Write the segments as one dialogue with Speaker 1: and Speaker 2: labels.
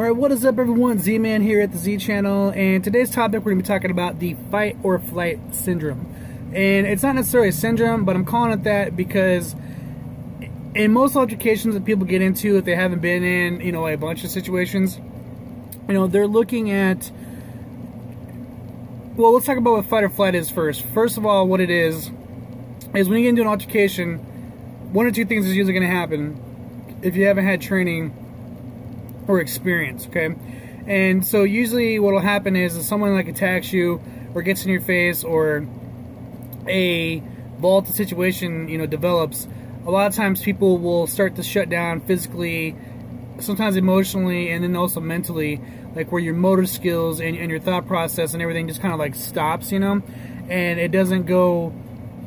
Speaker 1: Alright, what is up everyone? Z-Man here at the Z Channel, and today's topic we're going to be talking about the fight or flight syndrome. And it's not necessarily a syndrome, but I'm calling it that because in most altercations that people get into, if they haven't been in, you know, a bunch of situations, you know, they're looking at, well, let's talk about what fight or flight is first. First of all, what it is, is when you get into an altercation, one or two things is usually going to happen if you haven't had training or experience, okay? And so usually what will happen is if someone like attacks you or gets in your face or a volatile situation, you know, develops, a lot of times people will start to shut down physically, sometimes emotionally, and then also mentally, like where your motor skills and, and your thought process and everything just kind of like stops, you know? And it doesn't go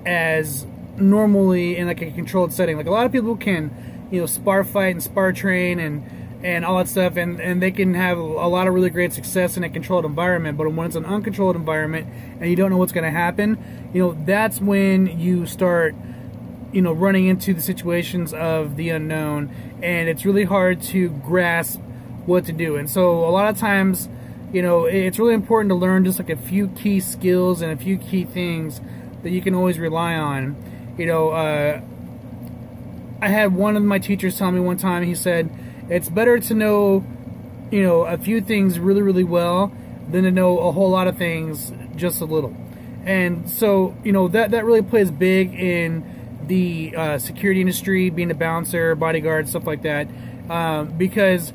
Speaker 1: as normally in like a controlled setting. Like a lot of people can, you know, spar fight and spar train and and all that stuff, and, and they can have a lot of really great success in a controlled environment. But when it's an uncontrolled environment and you don't know what's going to happen, you know, that's when you start, you know, running into the situations of the unknown, and it's really hard to grasp what to do. And so a lot of times, you know, it's really important to learn just like a few key skills and a few key things that you can always rely on. You know, uh, I had one of my teachers tell me one time, he said, it's better to know, you know, a few things really, really well than to know a whole lot of things just a little. And so, you know, that, that really plays big in the uh, security industry, being a bouncer, bodyguard, stuff like that. Um, because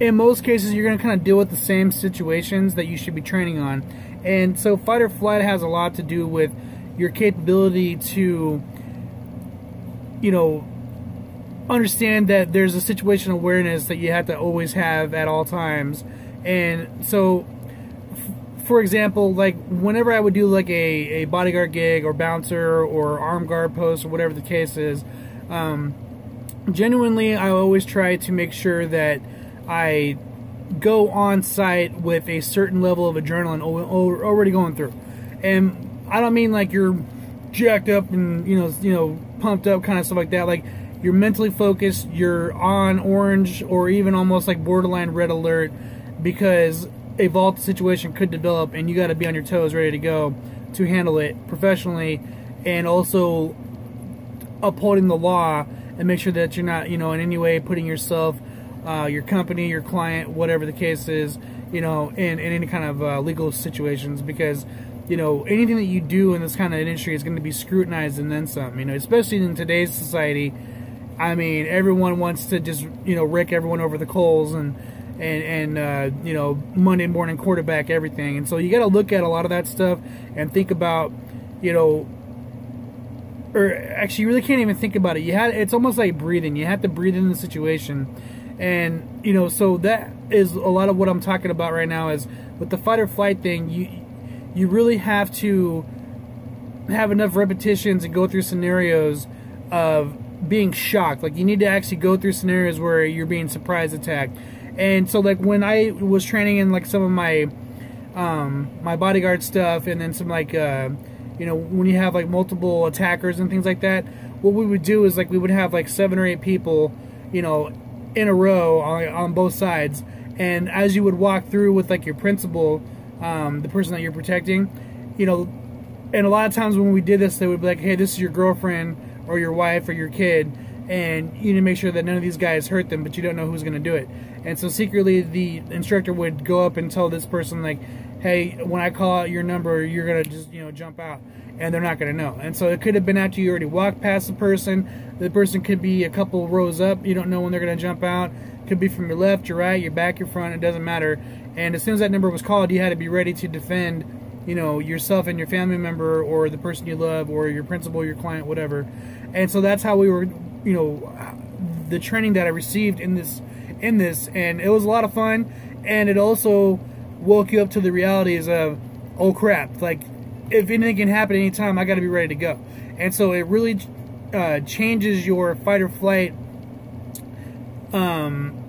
Speaker 1: in most cases, you're going to kind of deal with the same situations that you should be training on. And so fight or flight has a lot to do with your capability to, you know, understand that there's a situational awareness that you have to always have at all times. And so, for example, like whenever I would do like a, a bodyguard gig or bouncer or arm guard post or whatever the case is, um, genuinely, I always try to make sure that I go on site with a certain level of adrenaline already going through. And I don't mean like you're jacked up and you know you know pumped up kind of stuff like that. Like you're mentally focused, you're on orange or even almost like borderline red alert because a vault situation could develop and you got to be on your toes ready to go to handle it professionally and also upholding the law and make sure that you're not, you know, in any way putting yourself, uh, your company, your client, whatever the case is, you know, in, in any kind of uh, legal situations because, you know, anything that you do in this kind of industry is going to be scrutinized and then some, you know, especially in today's society I mean, everyone wants to just you know wreck everyone over the coals and and and uh, you know Monday morning quarterback everything. And so you got to look at a lot of that stuff and think about you know. Or actually, you really can't even think about it. You had it's almost like breathing. You have to breathe in the situation, and you know, so that is a lot of what I'm talking about right now. Is with the fight or flight thing, you you really have to have enough repetitions and go through scenarios of being shocked. Like you need to actually go through scenarios where you're being surprise attacked. And so like when I was training in like some of my um, my bodyguard stuff and then some like uh, you know when you have like multiple attackers and things like that, what we would do is like we would have like seven or eight people, you know, in a row on, on both sides. And as you would walk through with like your principal, um, the person that you're protecting, you know, and a lot of times when we did this, they would be like, "Hey, this is your girlfriend." Or your wife or your kid and you need to make sure that none of these guys hurt them but you don't know who's going to do it. And so secretly the instructor would go up and tell this person like hey when i call out your number you're going to just you know jump out and they're not going to know. And so it could have been after you already walked past the person. The person could be a couple rows up. You don't know when they're going to jump out. Could be from your left your right your back your front it doesn't matter. And as soon as that number was called you had to be ready to defend you know yourself and your family member or the person you love or your principal your client whatever. And so that's how we were you know the training that i received in this in this. And it was a lot of fun. And it also woke you up to the realities of oh crap like if anything can happen anytime i got to be ready to go. And so it really uh, changes your fight or flight um,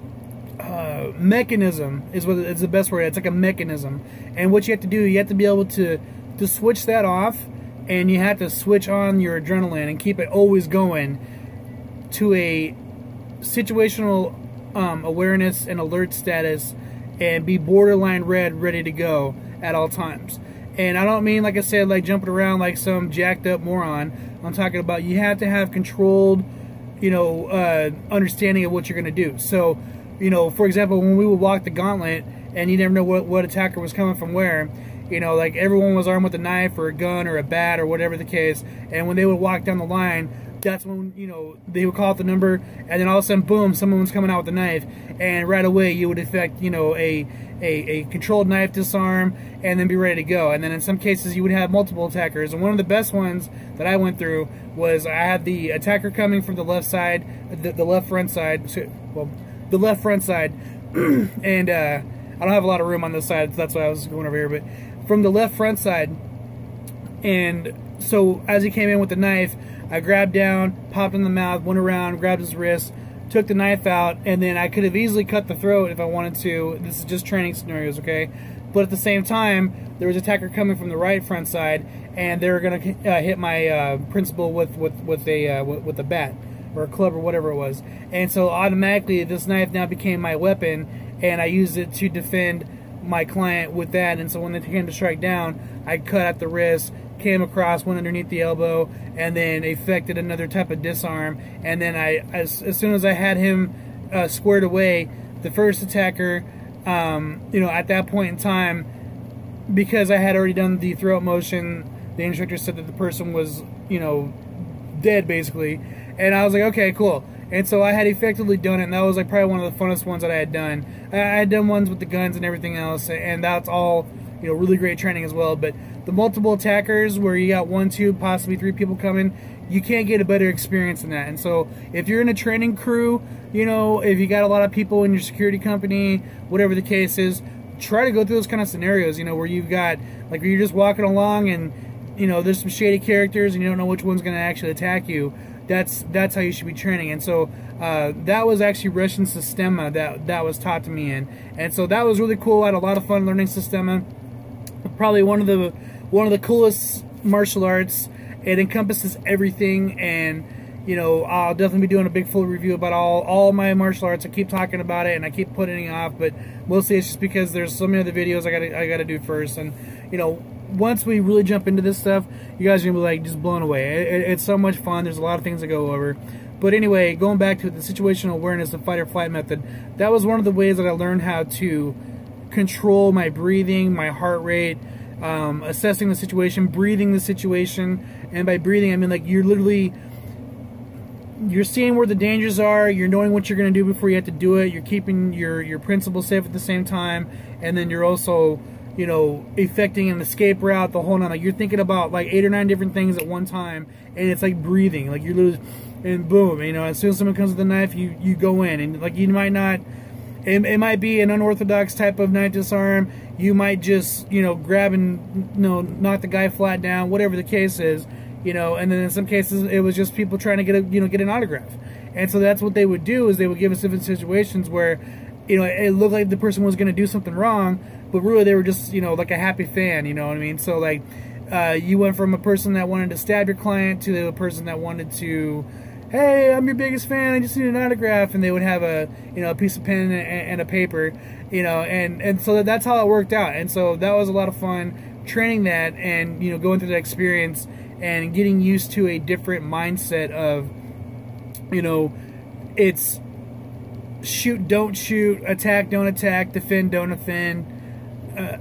Speaker 1: uh, mechanism is what is the best word. It's like a mechanism, and what you have to do, you have to be able to to switch that off, and you have to switch on your adrenaline and keep it always going to a situational um, awareness and alert status and be borderline red, ready to go at all times. And I don't mean, like I said, like jumping around like some jacked up moron. I'm talking about you have to have controlled, you know, uh, understanding of what you're going to do. So, you know, for example, when we would walk the gauntlet and you never know what, what attacker was coming from where, you know, like everyone was armed with a knife or a gun or a bat or whatever the case. And when they would walk down the line, that's when you know they would call out the number, and then all of a sudden, boom, someone's coming out with a knife, and right away you would effect you know a a, a controlled knife disarm, and then be ready to go. And then in some cases you would have multiple attackers. And one of the best ones that I went through was I had the attacker coming from the left side, the, the left front side, well, the left front side, and uh, I don't have a lot of room on this side, so that's why I was going over here. But from the left front side, and so as he came in with the knife, I grabbed down, popped in the mouth, went around, grabbed his wrist, took the knife out, and then I could have easily cut the throat if I wanted to. This is just training scenarios, okay? But at the same time, there was attacker coming from the right front side, and they were to uh, hit my uh, principal with with with a uh, with, with a bat or a club or whatever it was. And so automatically, this knife now became my weapon, and I used it to defend my client with that. And so when they came to strike down, I cut at the wrist came across, went underneath the elbow, and then effected another type of disarm. And then I, as, as soon as I had him uh, squared away, the first attacker, um, you know, at that point in time, because I had already done the throat motion, the instructor said that the person was, you know, dead basically. And I was like, okay, cool. And so I had effectively done it, and that was like probably one of the funnest ones that I had done. I had done ones with the guns and everything else, and that's all, you know, really great training as well. But the multiple attackers where you got one, two, possibly three people coming, you can't get a better experience than that. And so if you're in a training crew, you know, if you got a lot of people in your security company, whatever the case is, try to go through those kind of scenarios, you know, where you've got, like, you're just walking along and, you know, there's some shady characters and you don't know which one's going to actually attack you. That's that's how you should be training. And so uh, that was actually Russian Systema that, that was taught to me in. And so that was really cool. I had a lot of fun learning Systema. Probably one of the one of the coolest martial arts. It encompasses everything, and you know I'll definitely be doing a big full review about all all my martial arts. I keep talking about it, and I keep putting it off, but mostly it's just because there's so many other videos I gotta I gotta do first, and you know once we really jump into this stuff, you guys are gonna be like just blown away. It, it, it's so much fun. There's a lot of things to go over. But anyway, going back to the situational awareness and fight or flight method, that was one of the ways that I learned how to control my breathing, my heart rate, um, assessing the situation, breathing the situation, and by breathing I mean like you're literally you're seeing where the dangers are, you're knowing what you're going to do before you have to do it, you're keeping your your principal safe at the same time, and then you're also you know effecting an escape route the whole night. Like you're thinking about like eight or nine different things at one time, and it's like breathing. Like you lose, and boom, you know, as soon as someone comes with a knife, you you go in, and like you might not. It, it might be an unorthodox type of knife disarm you might just you know grab and you know knock the guy flat down whatever the case is you know and then in some cases it was just people trying to get a you know get an autograph and so that's what they would do is they would give us different situations where you know it looked like the person was going to do something wrong but really they were just you know like a happy fan you know what i mean so like uh, you went from a person that wanted to stab your client to a person that wanted to hey, I'm your biggest fan. I just need an autograph, and they would have a you know a piece of pen and, and a paper, you know, and and so that's how it worked out. And so that was a lot of fun training that, and you know, going through that experience and getting used to a different mindset of, you know, it's shoot, don't shoot, attack, don't attack, defend, don't offend, uh,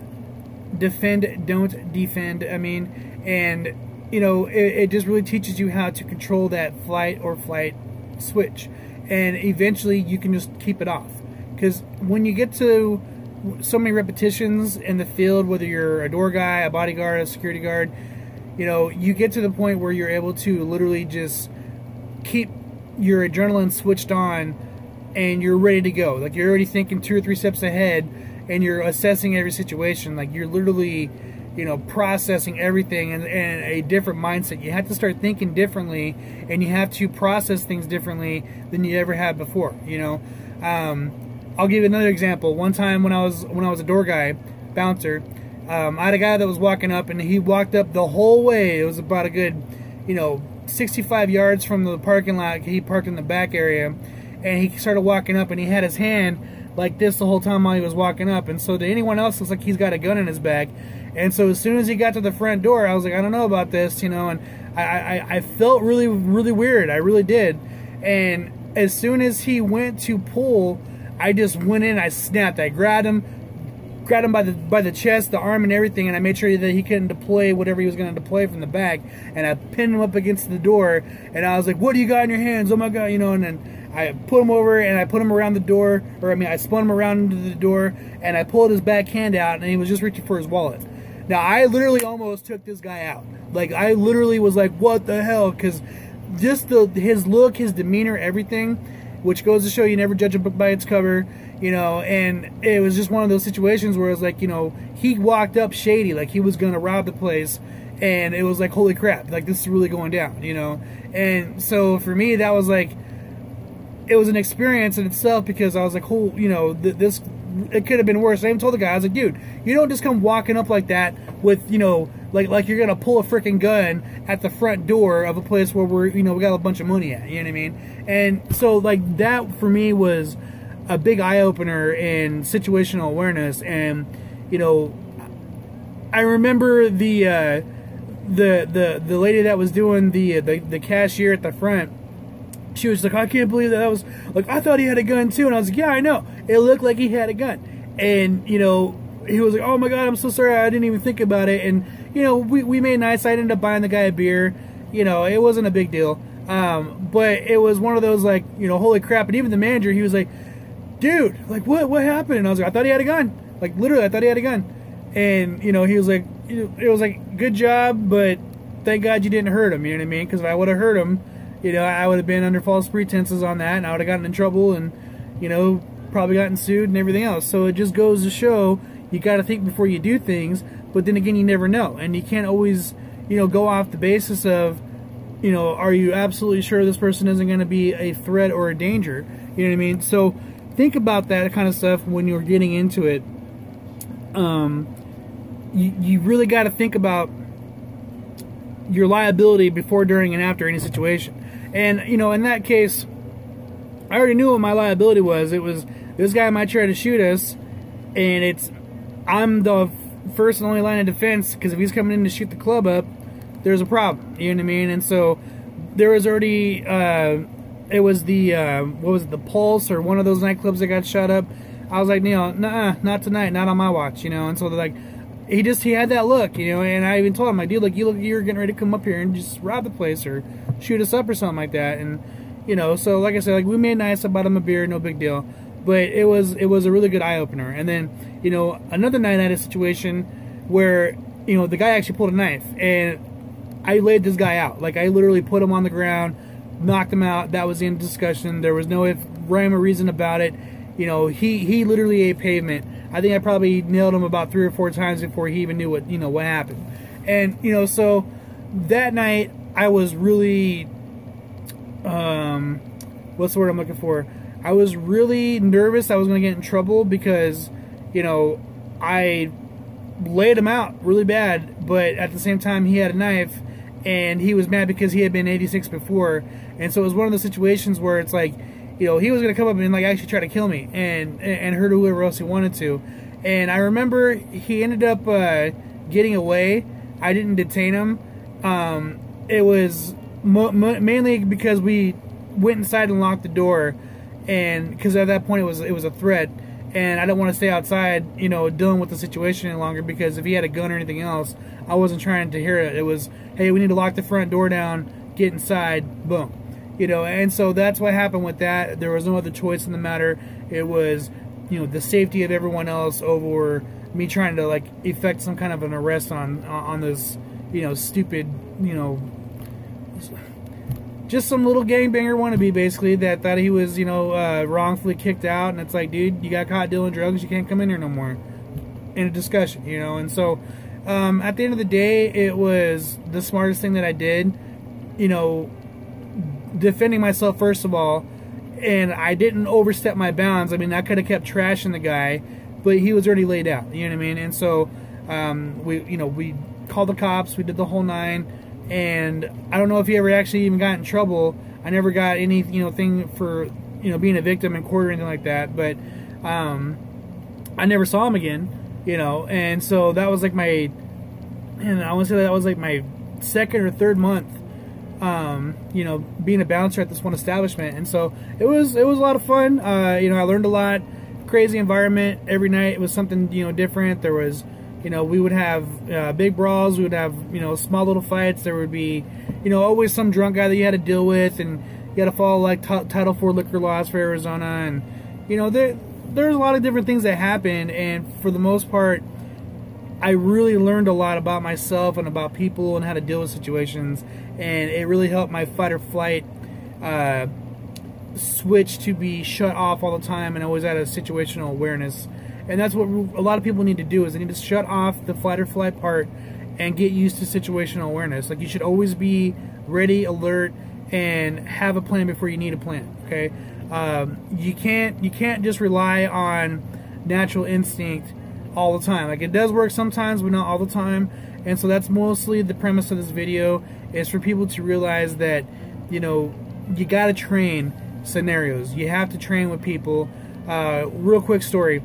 Speaker 1: defend, don't defend. I mean, and you know, it, it just really teaches you how to control that flight or flight switch. And eventually you can just keep it off. Because when you get to so many repetitions in the field, whether you're a door guy, a bodyguard, a security guard, you know, you get to the point where you're able to literally just keep your adrenaline switched on and you're ready to go. Like you're already thinking two or three steps ahead and you're assessing every situation. Like you're literally you know, processing everything and, in, a different mindset. You have to start thinking differently, and you have to process things differently than you ever had before. You know, um, I'll give you another example. One time when I was when I was a door guy, bouncer, um, I had a guy that was walking up, and he walked up the whole way. It was about a good, you know, 65 yards from the parking lot. He parked in the back area, and he started walking up, and he had his hand like this the whole time while he was walking up. And so to anyone else, looks like he's got a gun in his bag. And so as soon as he got to the front door, I was like, I don't know about this, you know, and I, I, I felt really, really weird. I really did. And as soon as he went to pull, I just went in, I snapped, I grabbed him, grabbed him by the by the chest, the arm, and everything, and I made sure that he couldn't deploy whatever he was going to deploy from the back. And I pinned him up against the door, and I was like, "What do you got in your hands? Oh my god!" You know, and then I put him over and I put him around the door, or I mean, I spun him around into the door and I pulled his back hand out and he was just reaching for his wallet. Now, I literally almost took this guy out. Like, I literally was like, what the hell? Because just the his look, his demeanor, everything, which goes to show you never judge a book by its cover, you know, and it was just one of those situations where it was like, you know, he walked up shady, like he was going to rob the place and it was like holy crap like this is really going down you know and so for me that was like it was an experience in itself because I was like, oh, you know, th this it could have been worse. I even told the guy, I was like, dude, you don't just come walking up like that with, you know, like like you're gonna pull a freaking gun at the front door of a place where we're, you know, we got a bunch of money at. You know what I mean? And so like that for me was a big eye opener in situational awareness. And you know, I remember the uh, the the the lady that was doing the the, the cashier at the front she was like, I can't believe that. I was like, I thought he had a gun too. And I was like, yeah, I know. It looked like he had a gun. And, you know, he was like, oh my God, I'm so sorry. I didn't even think about it. And, you know, we, we made nice. I ended up buying the guy a beer. You know, it wasn't a big deal. Um, but it was one of those like, you know, holy crap. And even the manager, he was like, dude, like what, what happened? And I was like, I thought he had a gun. Like literally, I thought he had a gun. And, you know, he was like, it was like, good job, but thank God you didn't hurt him. You know what I mean? Because if I would have hurt him, you know, I would have been under false pretenses on that, and I would have gotten in trouble, and you know, probably gotten sued and everything else. So it just goes to show you got to think before you do things. But then again, you never know, and you can't always, you know, go off the basis of, you know, are you absolutely sure this person isn't going to be a threat or a danger? You know what I mean? So think about that kind of stuff when you're getting into it. Um, you, you really got to think about your liability before, during, and after any situation. And, you know, in that case, I already knew what my liability was. It was this guy might try to shoot us, and it's I'm the first and only line of defense because if he's coming in to shoot the club up, there's a problem. You know what I mean? And so there was already uh, it was the uh, what was it, the Pulse or one of those nightclubs that got shut up. I was like, Neil, nah, not tonight, not on my watch, you know. And so they're like, he just he had that look, you know. And I even told him, like, dude, like you look, you're getting ready to come up here and just rob the place or shoot us up or something like that. And you know, so like I said, like we made nice. I bought him a beer, no big deal. But it was it was a really good eye opener. And then you know another night I had a situation where you know the guy actually pulled a knife and I laid this guy out. Like I literally put him on the ground, knocked him out. That was the discussion. There was no if rhyme or reason about it. You know, he he literally ate pavement. I think I probably nailed him about three or four times before he even knew what you know what happened. And you know, so that night I was really, um, what's the word I'm looking for? I was really nervous I was going to get in trouble because, you know, I laid him out really bad, but at the same time he had a knife and he was mad because he had been 86 before. And so it was one of those situations where it's like, you know, he was to come up and like actually try to kill me and and hurt whoever else he wanted to. And I remember he ended up uh, getting away. I didn't detain him. Um, it was mainly because we went inside and locked the door, and because at that point it was it was a threat, and I didn't want to stay outside, you know, dealing with the situation any longer. Because if he had a gun or anything else, I wasn't trying to hear it. It was, hey, we need to lock the front door down, get inside, boom, you know. And so that's what happened with that. There was no other choice in the matter. It was, you know, the safety of everyone else over me trying to like effect some kind of an arrest on on this, you know, stupid, you know, just some little gangbanger wannabe, basically, that thought he was, you know, uh, wrongfully kicked out. And it's like, dude, you got caught dealing drugs, you can't come in here no more. In a discussion, you know. And so, um, at the end of the day, it was the smartest thing that I did. You know, defending myself, first of all. And I didn't overstep my bounds. I mean, I could have kept trashing the guy, but he was already laid out. You know what I mean? And so, um, we, you know, we called the cops, we did the whole nine and I don't know if he ever actually even got in trouble. I never got any, you know, thing for, you know, being a victim in court or anything like that. But um, I never saw him again, you know, and so that was like my, and I want to say that was like my second or third month, um, you know, being a bouncer at this one establishment, and so it was it was a lot of fun. Uh, you know, I learned a lot. Crazy environment every night. It was something you know different. There was, you know, we would have uh, big brawls. We would have you know small little fights. There would be, you know, always some drunk guy that you had to deal with, and you had to follow like Title IV liquor laws for Arizona, and you know there there's a lot of different things that happen, and for the most part, I really learned a lot about myself and about people and how to deal with situations, and it really helped my fight or flight uh, switch to be shut off all the time and always at a situational awareness. And that's what a lot of people need to do is they need to shut off the fight or flight part and get used to situational awareness. Like you should always be ready, alert, and have a plan before you need a plan. Okay, um, you can't you can't just rely on natural instinct all the time. Like it does work sometimes, but not all the time. And so that's mostly the premise of this video is for people to realize that you know you got to train scenarios. You have to train with people. Uh, real quick story.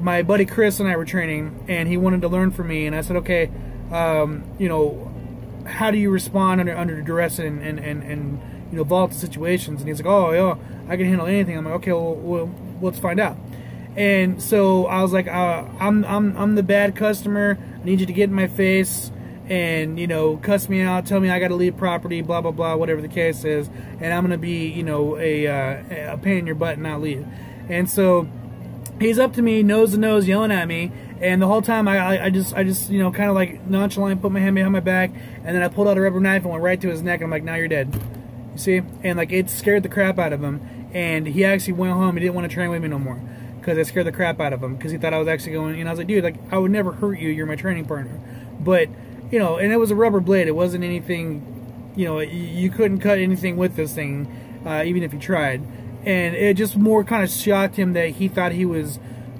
Speaker 1: My buddy Chris and I were training, and he wanted to learn from me, and I said, okay, um, you know, how do you respond under under duress and and, and, and you know volatile situations? And he's like, oh yeah, I can handle anything. I'm like, okay, well, well let's find out. And so I was like, uh, I'm I'm I'm the bad customer. I need you to get in my face and you know cuss me out, tell me I got to leave property, blah blah blah, whatever the case is, and I'm gonna be you know a uh, a pain in your butt and not leave. And so he's up to me, nose to nose, yelling at me, and the whole time I, I, I just I just you know kind of like nonchalant put my hand behind my back, and then I pulled out a rubber knife and went right to his neck. And I'm like, now you're dead. You see, and like it scared the crap out of him, and he actually went home. He didn't want to train with me no more because I scared the crap out of him because he thought I was actually going. And I was like, dude, like I would never hurt you. You're my training partner, but you know, and it was a rubber blade. It wasn't anything, you know, you couldn't cut anything with this thing, uh, even if you tried. And it just more kind of shocked him that he thought he was,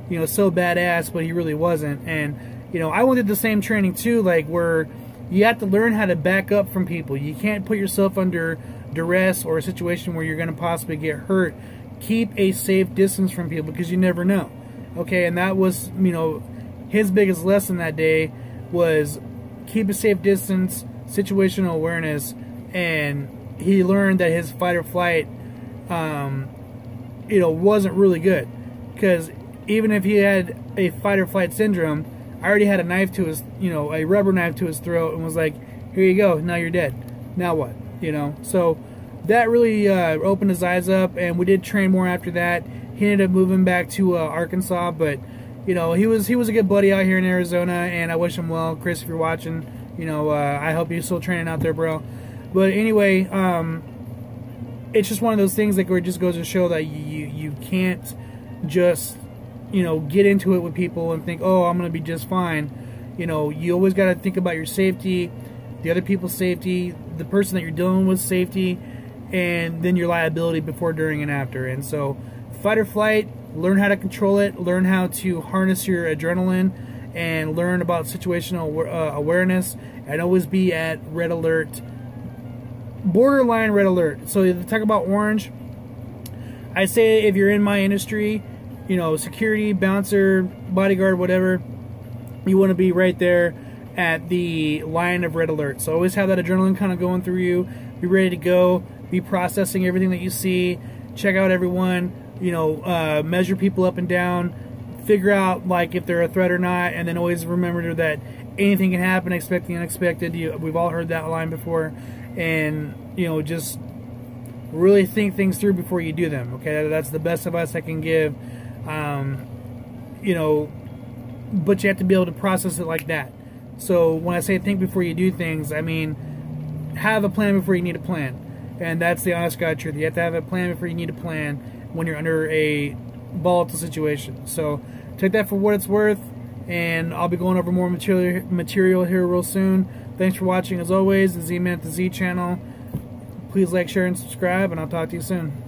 Speaker 1: you know, so badass, but he really wasn't. And you know, I wanted the same training too, like where you have to learn how to back up from people. You can't put yourself under duress or a situation where you're going to possibly get hurt. Keep a safe distance from people because you never know. Okay, and that was, you know, his biggest lesson that day was keep a safe distance, situational awareness, and he learned that his fight or flight, um, you know, wasn't really good. Because even if he had a fight or flight syndrome, I already had a knife to his, you know, a rubber knife to his throat and was like, here you go, now you're dead. Now what? You know, so that really uh, opened his eyes up, and we did train more after that. He ended up moving back to uh, Arkansas, but you know, he was he was a good buddy out here in Arizona, and I wish him well. Chris, if you're watching, you know, uh, I hope you're still training out there, bro. But anyway, um, it's just one of those things that just goes to show that you you can't just you know get into it with people and think, oh, I'm gonna be just fine. You know, you always got to think about your safety, the other people's safety, the person that you're dealing with safety, and then your liability before, during, and after. And so, fight or flight learn how to control it, learn how to harness your adrenaline, and learn about situational uh, awareness, and always be at red alert, borderline red alert. So talk about orange, I say if you're in my industry, you know, security, bouncer, bodyguard, whatever, you want to be right there at the line of red alert. So always have that adrenaline kind of going through you. Be ready to go. Be processing everything that you see. Check out everyone you know, uh, measure people up and down, figure out like if they're a threat or not, and then always remember that anything can happen, expect the unexpected. You, we've all heard that line before, and you know, just really think things through before you do them. Okay, that's the best advice I can give. Um, you know, but you have to be able to process it like that. So when I say think before you do things, I mean have a plan before you need a plan. And that's the honest God truth. You have to have a plan before you need a plan when you're under a volatile situation. So take that for what it's worth, and I'll be going over more material, material here real soon. Thanks for watching as always, the Z-Man at the Z channel. Please like, share, and subscribe, and I'll talk to you soon.